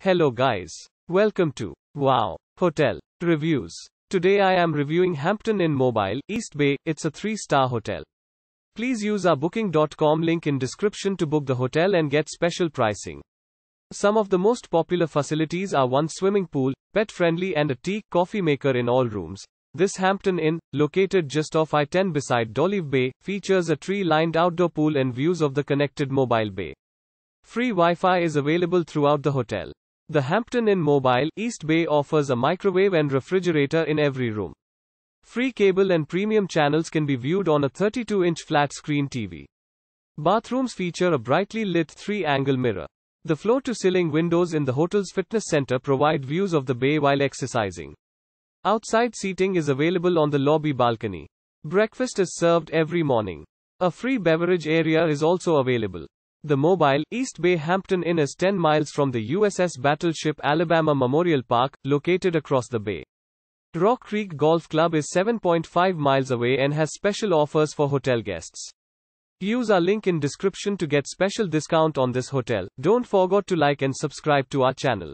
Hello guys. Welcome to Wow Hotel Reviews. Today I am reviewing Hampton Inn Mobile, East Bay. It's a 3-star hotel. Please use our booking.com link in description to book the hotel and get special pricing. Some of the most popular facilities are one swimming pool, pet friendly and a tea coffee maker in all rooms. This Hampton Inn, located just off I-10 beside D'Olive Bay, features a tree-lined outdoor pool and views of the connected mobile bay. Free Wi-Fi is available throughout the hotel. The Hampton Inn Mobile, East Bay offers a microwave and refrigerator in every room. Free cable and premium channels can be viewed on a 32-inch flat-screen TV. Bathrooms feature a brightly lit three-angle mirror. The floor-to-ceiling windows in the hotel's fitness center provide views of the bay while exercising. Outside seating is available on the lobby balcony. Breakfast is served every morning. A free beverage area is also available. The mobile, East Bay Hampton Inn is 10 miles from the USS Battleship Alabama Memorial Park, located across the bay. Rock Creek Golf Club is 7.5 miles away and has special offers for hotel guests. Use our link in description to get special discount on this hotel. Don't forget to like and subscribe to our channel.